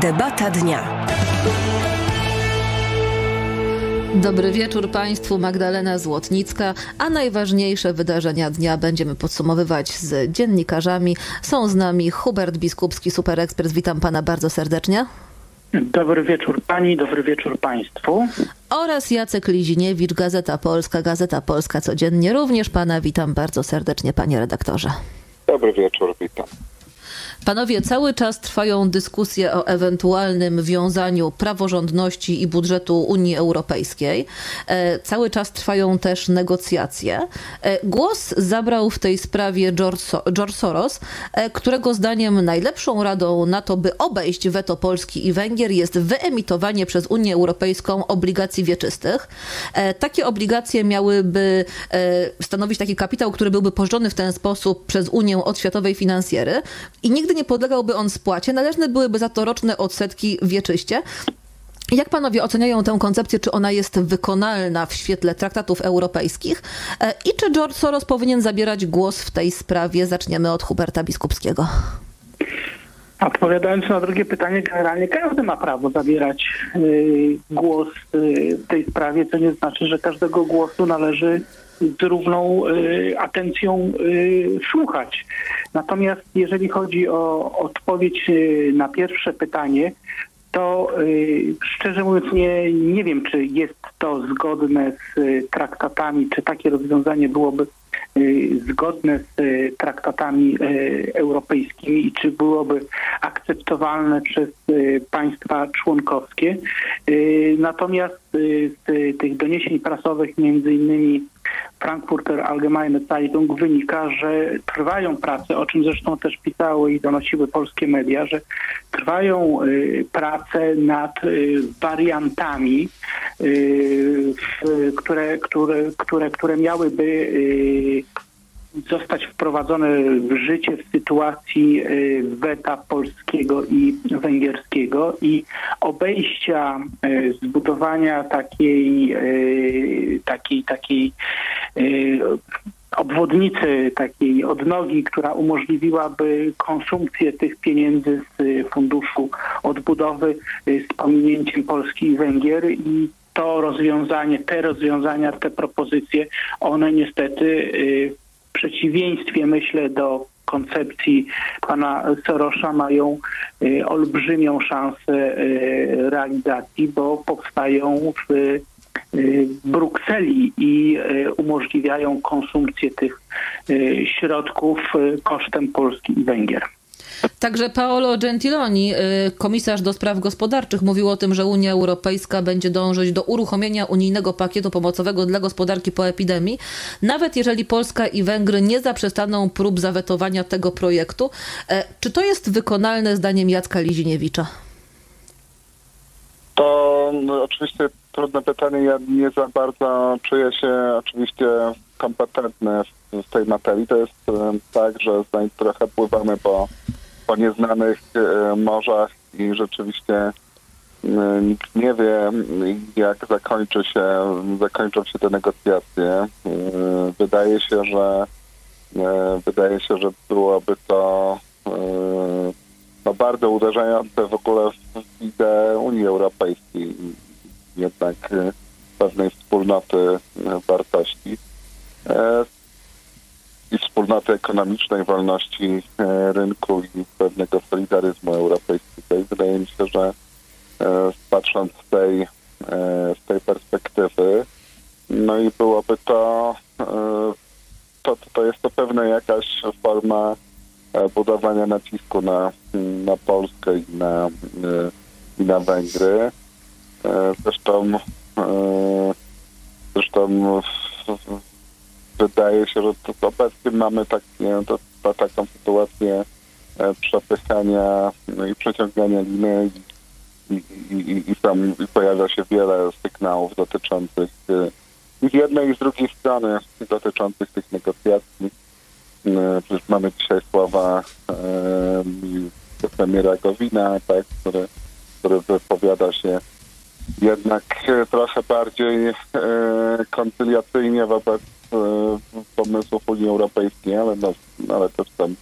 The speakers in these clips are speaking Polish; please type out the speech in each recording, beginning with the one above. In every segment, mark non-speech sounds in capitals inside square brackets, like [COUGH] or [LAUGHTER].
Debata dnia. Dobry wieczór Państwu, Magdalena Złotnicka, a najważniejsze wydarzenia dnia będziemy podsumowywać z dziennikarzami. Są z nami Hubert Biskupski, superekspert. Witam Pana bardzo serdecznie. Dobry wieczór Pani, dobry wieczór Państwu. Oraz Jacek Liziniewicz, Gazeta Polska, Gazeta Polska codziennie. Również Pana witam bardzo serdecznie, Panie redaktorze. Dobry wieczór, witam. Panowie, cały czas trwają dyskusje o ewentualnym wiązaniu praworządności i budżetu Unii Europejskiej. E, cały czas trwają też negocjacje. E, głos zabrał w tej sprawie George, so George Soros, e, którego zdaniem najlepszą radą na to, by obejść weto Polski i Węgier jest wyemitowanie przez Unię Europejską obligacji wieczystych. Takie obligacje miałyby stanowić taki kapitał, który byłby pożyczony w ten sposób przez Unię od światowej finansjery i nigdy nigdy nie podlegałby on spłacie, należne byłyby za to roczne odsetki wieczyście. Jak panowie oceniają tę koncepcję? Czy ona jest wykonalna w świetle traktatów europejskich? E, I czy George Soros powinien zabierać głos w tej sprawie? Zaczniemy od Huberta Biskupskiego. Odpowiadając na drugie pytanie, generalnie każdy ma prawo zabierać y, głos y, w tej sprawie, co nie znaczy, że każdego głosu należy z równą y, atencją y, słuchać. Natomiast jeżeli chodzi o odpowiedź y, na pierwsze pytanie, to szczerze mówiąc nie, nie wiem, czy jest to zgodne z traktatami, czy takie rozwiązanie byłoby zgodne z traktatami europejskimi i czy byłoby akceptowalne przez państwa członkowskie. Natomiast z tych doniesień prasowych między innymi Frankfurter Allgemeine Zeitung wynika, że trwają prace, o czym zresztą też pisały i donosiły polskie media, że trwają y, prace nad y, wariantami, y, które, które, które, które miałyby zostać wprowadzone w życie w sytuacji y, weta polskiego i węgierskiego i obejścia y, zbudowania takiej, y, takiej, takiej obwodnicy, takiej odnogi, która umożliwiłaby konsumpcję tych pieniędzy z Funduszu Odbudowy z pominięciem Polski i Węgier i to rozwiązanie, te rozwiązania, te propozycje, one niestety przeciwieństwie, myślę, do koncepcji pana Sorosza mają y, olbrzymią szansę y, realizacji, bo powstają w y, Brukseli i umożliwiają konsumpcję tych środków kosztem Polski i Węgier. Także Paolo Gentiloni, y, komisarz do spraw gospodarczych, mówił o tym, że Unia Europejska będzie dążyć do uruchomienia unijnego pakietu pomocowego dla gospodarki po epidemii, nawet jeżeli Polska i Węgry nie zaprzestaną prób zawetowania tego projektu. E, czy to jest wykonalne zdaniem Jacka Liziniewicza? To no, oczywiście trudne pytanie. Ja nie za bardzo czuję się oczywiście kompetentny w, tej materii. To jest e, tak, że trochę pływamy po po nieznanych e, morzach i rzeczywiście e, nikt nie wie, jak zakończy się, zakończą się te negocjacje. E, wydaje się, że wydaje się, że byłoby to no, bardzo uderzające w ogóle w ideę Unii Europejskiej, jednak pewnej wspólnoty wartości i wspólnoty ekonomicznej, wolności e, rynku i pewnego solidaryzmu europejskiego. I wydaje mi się, że e, patrząc z tej, e, z tej perspektywy, no i byłoby to, to, to jest to pewna jakaś forma budowania nacisku na, na Polskę i na, i na Węgry. Zresztą, zresztą wydaje się, że to obecnie mamy takie, to, to, taką sytuację e, przepychania no i przeciągania liny i, i, i, i tam pojawia się wiele sygnałów dotyczących e, z jednej i z drugiej strony dotyczących tych negocjacji. E, przecież mamy dzisiaj słowa e, premiera Gowina, tak, który, który wypowiada się jednak trochę bardziej e, koncyliacyjnie wobec E, pomysłów Unii Europejskiej, ale, no, ale też tam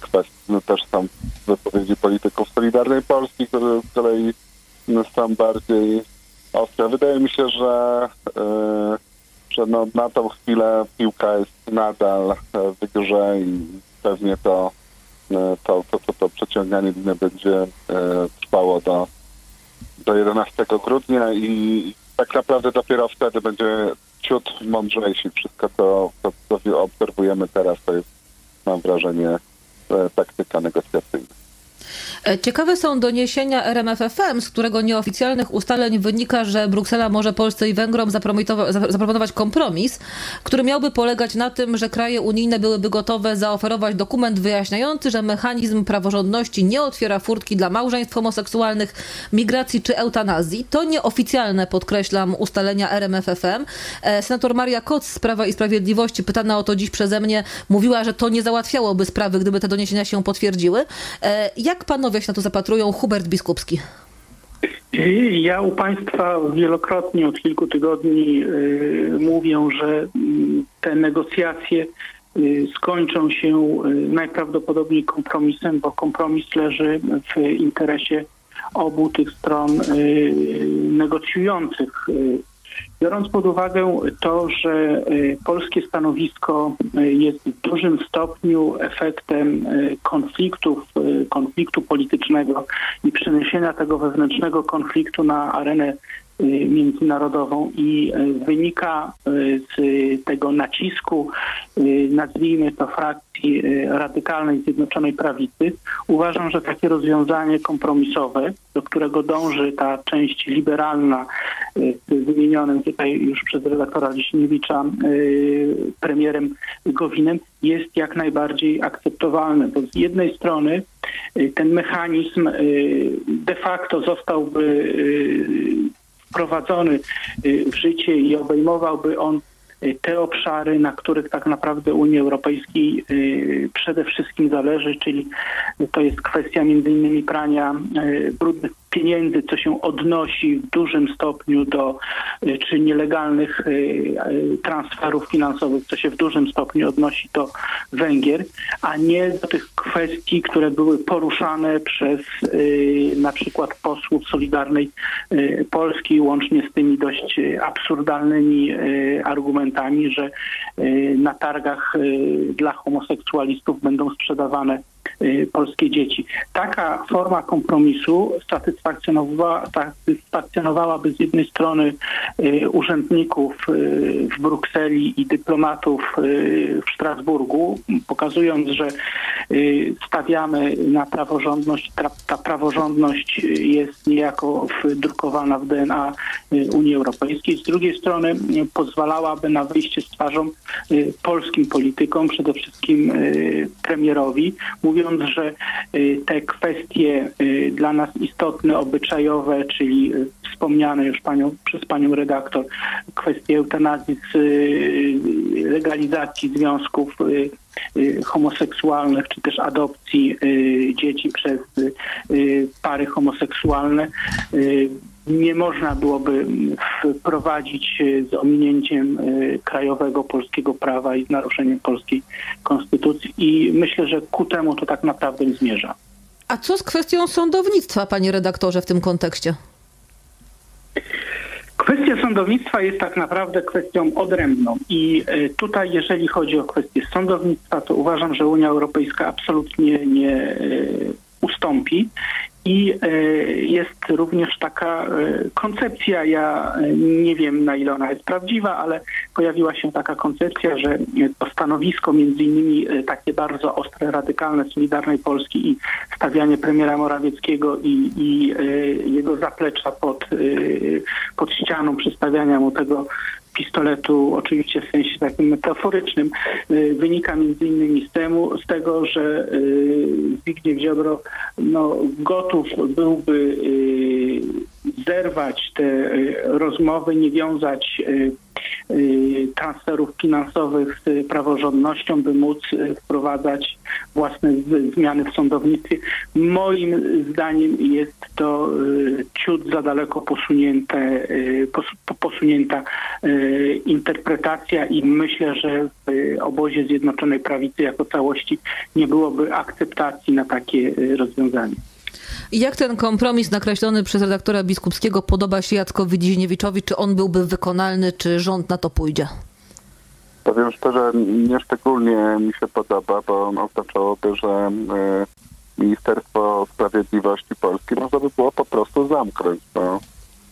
kwestii no, też są wypowiedzi polityków Solidarnej Polski, które z kolei no, są bardziej ostre. Wydaje mi się, że, że no, na tą chwilę piłka jest nadal w grze i pewnie to, to, to, to, to przeciąganie liny będzie trwało do, do 11 grudnia i tak naprawdę dopiero wtedy będzie ciut mądrzejsi. Wszystko to, to, co obserwujemy teraz, to jest, mam wrażenie, e, taktyka negocjacyjna. E, ciekawe są doniesienia RMFFM, z którego nieoficjalnych ustaleń wynika, że Bruksela może Polsce i Węgrom zaproponować kompromis, który miałby polegać na tym, że kraje unijne byłyby gotowe zaoferować dokument wyjaśniający, że mechanizm praworządności nie otwiera furtki dla małżeństw homoseksualnych, migracji czy eutanazji. To nieoficjalne, podkreślam, ustalenia RMFFM. E, senator Maria Koc z Prawa i Sprawiedliwości, pytana o to dziś przeze mnie, mówiła, że to nie załatwiałoby sprawy, gdyby te doniesienia się potwierdziły. E, jak panowie się na to zapatrują? Hubert Biskupski. Ja u Państwa wielokrotnie od kilku tygodni y, mówię, że mm, te negocjacje y, skończą się y, najprawdopodobniej kompromisem, bo kompromis leży w interesie obu tych stron negocjujących Biorąc pod uwagę to, że y, polskie stanowisko y, jest w dużym stopniu efektem y, konfliktów, konfliktu politycznego i przeniesienia tego wewnętrznego konfliktu na arenę międzynarodową i y, wynika y, z tego nacisku, nazwijmy to frakcji radykalnej Zjednoczonej Prawicy. Uważam, że takie rozwiązanie kompromisowe, do którego dąży ta część liberalna wymienionym tutaj już przez redaktora Liśniewicza premierem Gowinem jest jak najbardziej akceptowalne, bo z jednej strony ten mechanizm de facto zostałby wprowadzony y, w życie i obejmowałby on y, te obszary, na których tak naprawdę Unii Europejskiej y, przede wszystkim zależy, czyli to jest kwestia między innymi prania brudnych pieniędzy, co się odnosi w dużym stopniu do y, czy nielegalnych y, y, transferów finansowych, co się w dużym stopniu odnosi do Węgier, a nie do tych kwestii, które były poruszane przez na przykład posłów Solidarnej Polski, łącznie z tymi dość absurdalnymi argumentami, że na targach dla homoseksualistów będą sprzedawane polskie dzieci. Taka forma kompromisu satysfakcjonowała, satysfakcjonowałaby z jednej strony y, urzędników y, w Brukseli i dyplomatów w Strasburgu, pokazując, że stawiamy na praworządność. Ta praworządność jest niejako wdrukowana w DNA Unii Europejskiej. Z drugiej strony pozwalałaby na wyjście z twarzą polskim politykom, przede wszystkim premierowi, mówiąc, że y, te kwestie y, dla nas istotne, obyczajowe, czyli y, wspomniane już panią, przez panią redaktor, kwestie eutanazji, legalizacji związków homoseksualnych, czy też adopcji dzieci przez pary homoseksualne nie można byłoby wprowadzić e, z ominięciem e, krajowego polskiego prawa i z naruszeniem polskiej konstytucji i myślę, że ku temu to tak naprawdę zmierza. A co z kwestią sądownictwa, panie redaktorze, w tym kontekście? Kwestia sądownictwa jest tak naprawdę kwestią odrębną i e, tutaj jeżeli chodzi o kwestię sądownictwa, to uważam, że Unia Europejska absolutnie nie ustąpi i e, jest również taka e, koncepcja, ja e, nie wiem na ile ona jest prawdziwa, ale pojawiła się taka koncepcja, że to stanowisko między innymi takie bardzo ostre, radykalne Solidarnej Polski i stawianie premiera Morawieckiego i, i jego zaplecza pod, pod ścianą, przystawiania mu tego pistoletu, oczywiście w sensie takim metaforycznym, y, wynika między innymi z, temu, z tego, że y, Zbigniew Ziobro no, gotów byłby y, zerwać te rozmowy, nie wiązać transferów finansowych z praworządnością, by móc wprowadzać własne zmiany w sądownictwie. Moim zdaniem jest to ciut za daleko posunięte, posunięta interpretacja i myślę, że w obozie Zjednoczonej Prawicy jako całości nie byłoby akceptacji na takie rozwiązanie. Jak ten kompromis nakreślony przez redaktora biskupskiego podoba się Jackowi Dziźniewiczowi? Czy on byłby wykonalny, czy rząd na to pójdzie? Powiem szczerze, nieszczególnie mi się podoba, bo oznaczałoby, że e, Ministerstwo Sprawiedliwości Polski można by było po prostu zamknąć, bo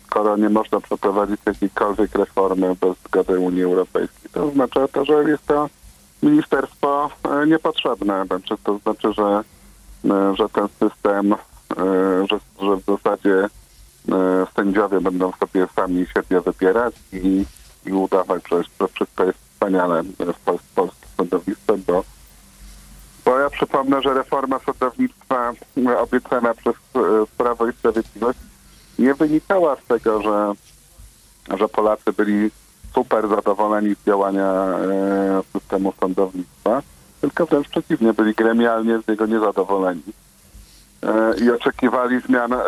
skoro nie można przeprowadzić jakiejkolwiek reformy bez zgody Unii Europejskiej, to oznacza to, że jest to ministerstwo e, niepotrzebne. Znaczy, to znaczy, że, e, że ten system że, że w zasadzie e, sędziowie będą sobie sami siebie wybierać i, i udawać, że, że wszystko jest wspaniale w polskim sądownictwie, bo, bo ja przypomnę, że reforma sądownictwa obiecana przez e, Prawo i Sprawiedliwość nie wynikała z tego, że, że Polacy byli super zadowoleni z działania systemu sądownictwa, tylko wręcz przeciwnie, byli gremialnie z niego niezadowoleni. E, i oczekiwali zmian e,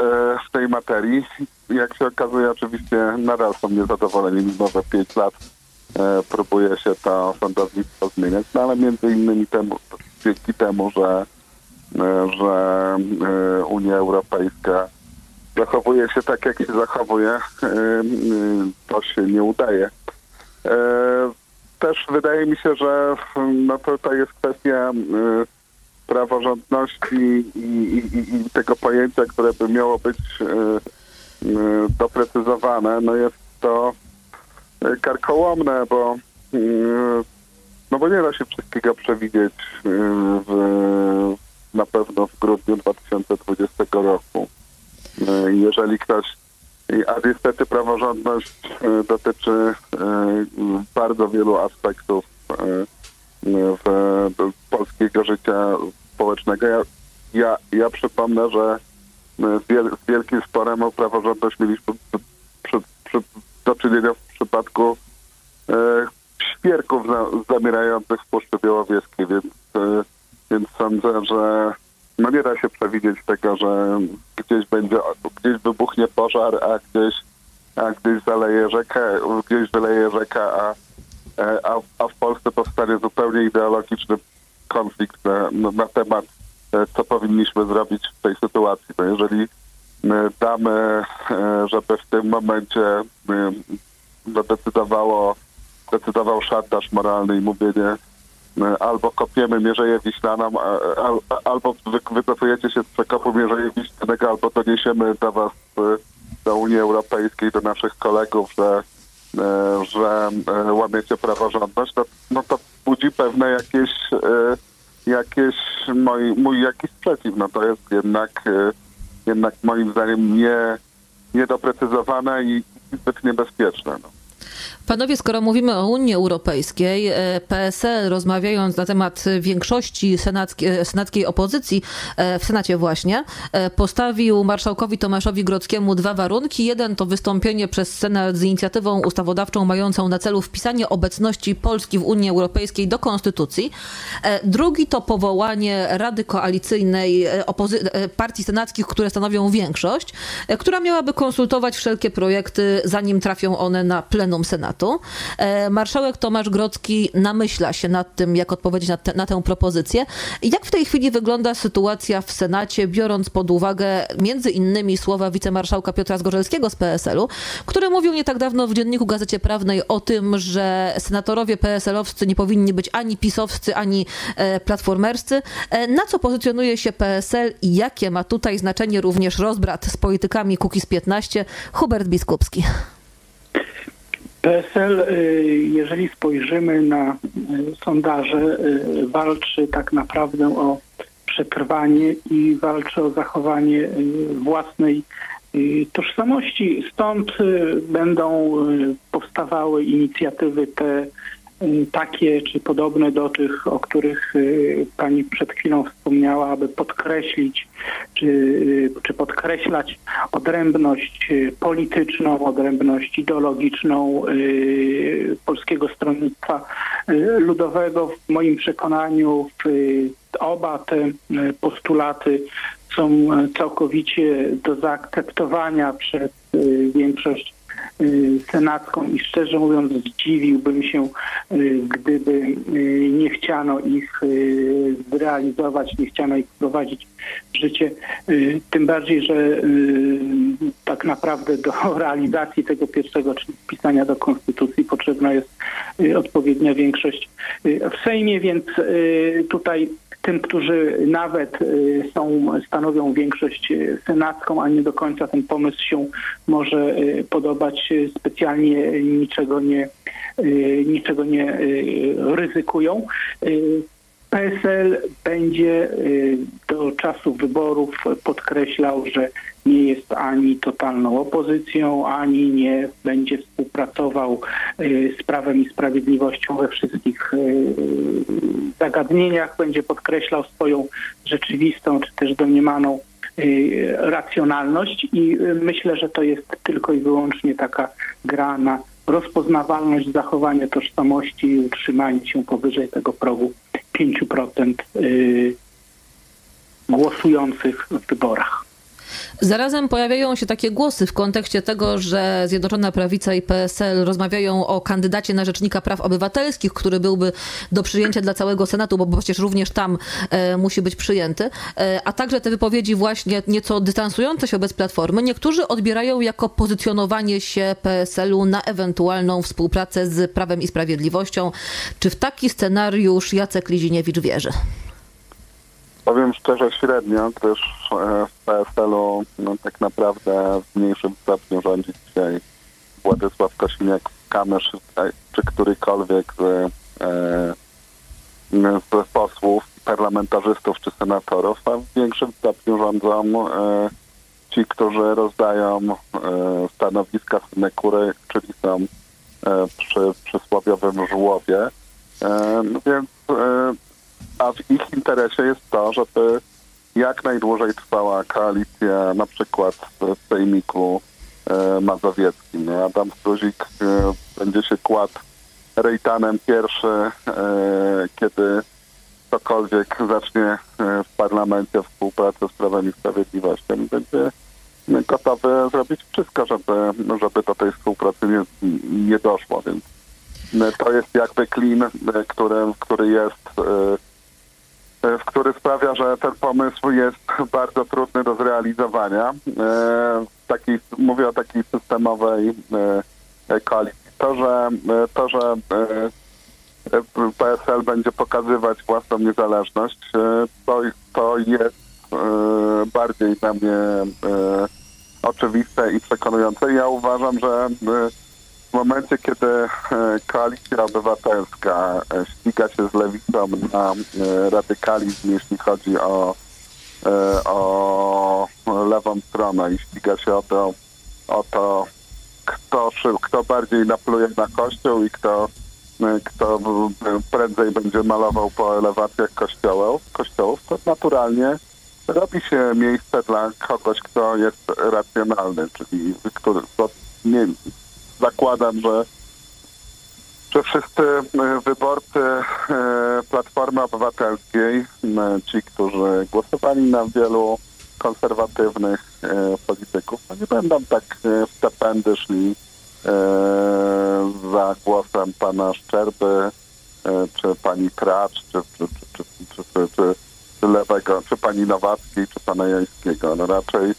w tej materii. Jak się okazuje, oczywiście nadal są niezadowoleni, mimo że 5 lat e, próbuje się to sądownictwo zmieniać, no ale między innymi temu, dzięki temu, że, że Unia Europejska zachowuje się tak, jak się zachowuje, to się nie udaje. Też wydaje mi się, że no to jest kwestia praworządności i, i, i, tego pojęcia, które by miało być e, e, doprecyzowane, no jest to e, karkołomne, bo no bo nie da się wszystkiego przewidzieć w, na pewno w grudniu 2020 roku. Jeżeli ktoś a niestety praworządność dotyczy bardzo wielu aspektów w polskiego życia społecznego. Ja, ja, ja przypomnę, że z, wiel, z wielkim sporem o praworządność mieliśmy przy, przy, do czynienia w przypadku e, świerków za, zamierających w Puszczy Białowieskiej, więc, e, więc sądzę, że no nie da się przewidzieć tego, że gdzieś będzie, gdzieś wybuchnie pożar, a gdzieś, a gdzieś zaleje rzekę, gdzieś wyleje rzeka, a E, a, a w Polsce powstanie zupełnie ideologiczny konflikt na, na temat, e, co powinniśmy zrobić w tej sytuacji. No jeżeli e, damy, żeby w tym momencie decydowało, decydował szantaż moralny i mówienie albo kopiemy Mierzeję Wiślaną, albo wycofujecie się z przekopu Mierzeję Wiślanego, albo doniesiemy do was, do Unii Europejskiej, do naszych kolegów, że E, że e, łamiecie praworządność, no, no to budzi pewne jakieś, e, jakieś mój, mój jakiś sprzeciw. No to jest jednak, jednak moim zdaniem nie, niedoprecyzowane i zbyt niebezpieczne. No. Panowie, skoro mówimy o Unii Europejskiej, e, PSL rozmawiając na temat większości senackiej, senackiej opozycji, e, w Senacie właśnie, e, postawił marszałkowi Tomaszowi Grodzkiemu dwa warunki. Jeden to wystąpienie przez Senat z inicjatywą ustawodawczą mającą na celu wpisanie obecności Polski w Unii Europejskiej do Konstytucji. Drugi to powołanie Rady Koalicyjnej partii senackich, które stanowią większość, która miałaby konsultować wszelkie projekty, zanim trafią one na plenum Senatu. Senatu. E, marszałek Tomasz Grodzki namyśla się nad tym, jak odpowiedzieć na, te, na tę propozycję. Jak w tej chwili wygląda sytuacja w Senacie, biorąc pod uwagę między innymi słowa wicemarszałka Piotra Zgorzelskiego z PSL-u, który mówił nie tak dawno w dzienniku Gazecie Prawnej o tym, że senatorowie PSL-owscy nie powinni być ani pisowscy, ani e, platformerscy. E, na co pozycjonuje się PSL i jakie ma tutaj znaczenie również rozbrat z politykami Kukiz 15? Hubert Biskupski. PSL, y, jeżeli spojrzymy na y, sondaże, y, walczy tak naprawdę o przetrwanie i walczy o zachowanie własnej tożsamości. Stąd będą powstawały inicjatywy te takie czy podobne do tych, o których pani przed chwilą wspomniała, aby podkreślić czy, czy podkreślić podkreślać odrębność polityczną, odrębność ideologiczną Polskiego Stronnictwa Ludowego. W moim przekonaniu oba te postulaty są całkowicie do zaakceptowania przez większość Y, senacką i szczerze mówiąc zdziwiłbym się, y, gdyby y, nie chciano ich zrealizować, nie chciano ich wprowadzić w życie. Tym bardziej, że tak naprawdę do [LAUGHS] realizacji tego pierwszego, czyli wpisania do konstytucji potrzebna jest odpowiednia większość w Sejmie, więc tutaj tym, którzy nawet y, są, stanowią większość y, senacką, a nie do końca ten pomysł się może y, podobać, specjalnie niczego nie, niczego nie ryzykują. PSL będzie do czasu wyborów podkreślał, że nie jest ani totalną opozycją, ani nie będzie współpracował z Prawem i Sprawiedliwością we wszystkich zagadnieniach, będzie podkreślał swoją rzeczywistą czy też domniemaną racjonalność i myślę, że to jest tylko i wyłącznie taka gra na rozpoznawalność, zachowanie tożsamości i utrzymanie się powyżej tego progu 5% głosujących w wyborach. Zarazem pojawiają się takie głosy w kontekście tego, że Zjednoczona Prawica i PSL rozmawiają o kandydacie na Rzecznika Praw Obywatelskich, który byłby do przyjęcia dla całego Senatu, bo przecież również tam e, musi być przyjęty, e, a także te wypowiedzi właśnie nieco dystansujące się bez Platformy, niektórzy odbierają jako pozycjonowanie się PSL-u na ewentualną współpracę z Prawem i Sprawiedliwością. Czy w taki scenariusz Jacek Liziniewicz wierzy? Powiem szczerze, średnio, gdyż e, w PSL-u no, tak naprawdę w mniejszym stopniu rządzi dzisiaj Władysław Kosiniak-Kamysz czy którykolwiek z, e, z posłów, parlamentarzystów czy senatorów, a w większym stopniu rządzą e, ci, którzy rozdają stanowiska synekury, czyli są przy przysłowiowym żłobie. No więc a w ich interesie jest to, żeby jak najdłużej trwała koalicja na przykład w Sejmiku e, Mazowieckim. Adam Struzik e, będzie się kładł rejtanem pierwszy, e, kiedy ktokolwiek zacznie w parlamencie współpracę z Prawem i Sprawiedliwością będzie gotowy zrobić wszystko, żeby, żeby do tej współpracy nie, nie doszło. Więc to jest jakby klin, który, który jest E, który sprawia, że ten pomysł jest bardzo trudny do zrealizowania. E, taki, mówię o takiej systemowej e, koalicji. To, że, to, że PSL będzie pokazywać własną niezależność, to, to jest bardziej dla mnie oczywiste i przekonujące. Ja uważam, że w momencie, kiedy e, koalicja obywatelska e, ściga się z lewicą na e, radykalizm, jeśli chodzi o, o lewą stronę i ściga się o to, o to kto, kto bardziej napluje na kościół i kto, kto prędzej będzie malował po elewacjach kościołów, kościołów to naturalnie robi się miejsce dla kogoś, kto jest racjonalny, czyli który, nie, zakładam, że, że wszyscy e, wyborcy e, Platformy Obywatelskiej, e, ci, którzy głosowali na wielu konserwatywnych polityków, no nie będą tak w te pędy szli za głosem pana Szczerby, czy pani Tracz, czy, czy, czy, czy, czy, czy, czy lewego, czy pani Nowackiej, czy pana Jańskiego. No raczej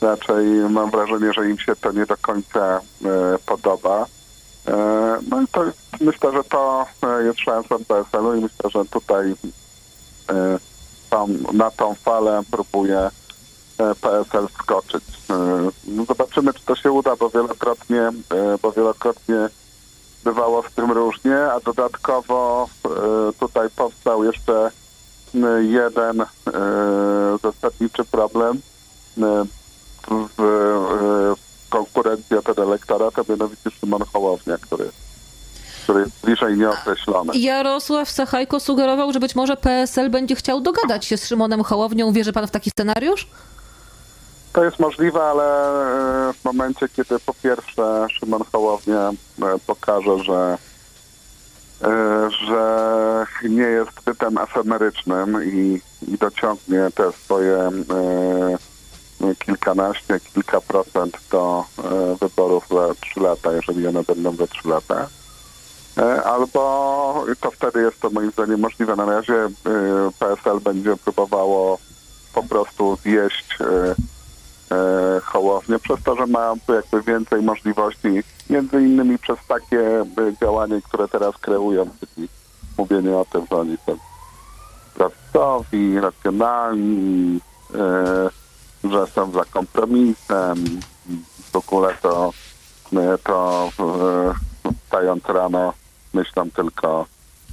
Raczej mam wrażenie, że im się to nie do końca e, podoba. E, no i to myślę, że to e, jest szansa PSL-u i myślę, że tutaj tam, na tą falę próbuje PSL wskoczyć. No zobaczymy, czy to się uda, bo wielokrotnie, bo wielokrotnie bywało w tym różnie, a dodatkowo tutaj powstał jeszcze jeden zasadniczy problem w, w konkurencji ten elektorata, mianowicie Szymon Hołownia, który który jest bliżej nieokreślony. Jarosław Sachajko sugerował, że być może PSL będzie chciał dogadać się z Szymonem Hołownią. Wierzy pan w taki scenariusz? To jest możliwe, ale e, w momencie, kiedy po pierwsze Szymon Hołownia e, pokaże, że, e, że nie jest bytem efemerycznym i, i dociągnie te swoje e, kilkanaście, kilka procent do e, wyborów za trzy lata, jeżeli one będą za trzy lata. E, Albo to wtedy jest to moim zdaniem możliwe. Na razie e, PSL będzie próbowało po prostu zjeść Hołownię przez to, że ma jakby więcej możliwości, między innymi przez takie działanie, które teraz kreują, czyli mówienie o tym, że oni są prawicowi, racjonalni, że są za kompromisem. W ogóle to, e, to e, wstając rano myślą tylko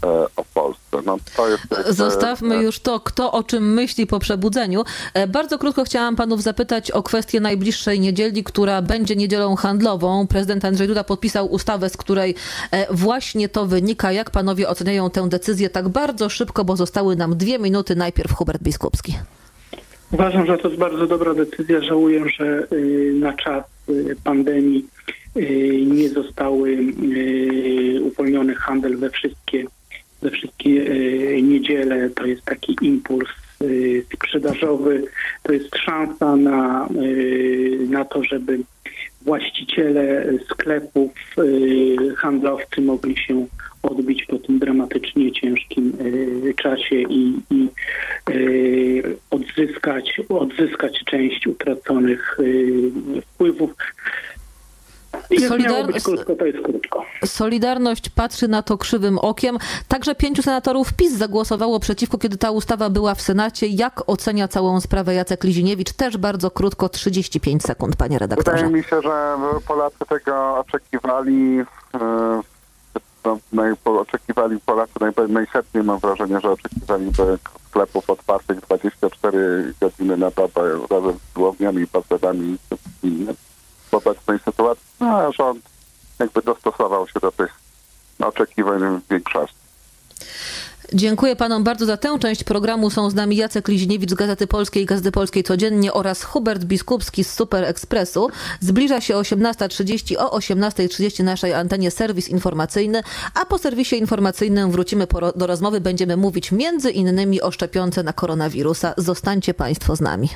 e, o Polsce. No, jest Zostawmy e, już to, kto o czym myśli po przebudzeniu. E, Bardzo krótko chciałam panów zapytać o kwestię najbliższej niedzieli, która będzie niedzielą handlową. Prezydent Andrzej Duda podpisał ustawę, z której e, właśnie to wynika. Jak panowie oceniają tę decyzję tak bardzo szybko, bo zostały nam dwie minuty. Najpierw Hubert Biskupski. Uważam, że to jest bardzo dobra decyzja. Żałuję, że y, na czas y, pandemii y, nie zostały uwolniony handel we wszystkie, we wszystkie niedziele. To jest taki impuls sprzedażowy. To jest szansa na, na to, żeby właściciele sklepów, handlowcy mogli się odbić po tym dramatycznie ciężkim y, czasie i, i y, odzyskać, odzyskać część utraconych y, wpływów. Solidar- krótko, to jest krótko. Solidarność patrzy na to krzywym okiem. Także pięciu senatorów PiS zagłosowało przeciwko, kiedy ta ustawa była w Senacie. Jak ocenia całą sprawę Jacek Liziniewicz? Też bardzo krótko, 35 sekund, panie redaktorze. Wydaje mi się, że Polacy tego oczekiwali. e, naj, oczekiwali Polacy najba- najchętniej mam wrażenie, że oczekiwaliby sklepów otwartych 24 godziny na dobę razem z siłowniami, basenami i innym w obecnej sytuacji. No, rząd jakby dostosował się do tych oczekiwań większości. Dziękuję panom bardzo za tę część programu. Są z nami Jacek Liziniewicz z Gazety Polskiej, Gazety Polskiej Codziennie oraz Hubert Biskupski z Super Expressu. Zbliża się 18.30. O 18.30 naszej antenie serwis informacyjny, a po serwisie informacyjnym wrócimy do rozmowy. Będziemy mówić między innymi o szczepionce na koronawirusa. Zostańcie państwo z nami.